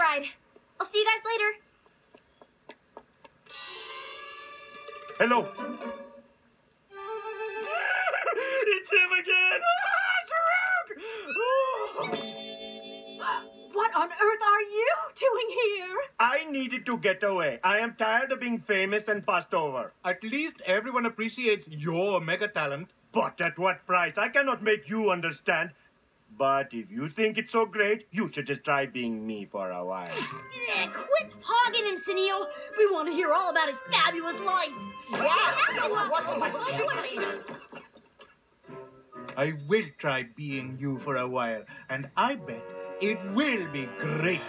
ride. I'll see you guys later. Hello. it's him again. Ah, what on earth are you doing here? I needed to get away. I am tired of being famous and passed over. At least everyone appreciates your mega talent. But at what price? I cannot make you understand. But if you think it's so great, you should just try being me for a while. Yeah, quit hogging him, Sunil. We want to hear all about his fabulous life. I will try being you for a while, and I bet it will be great.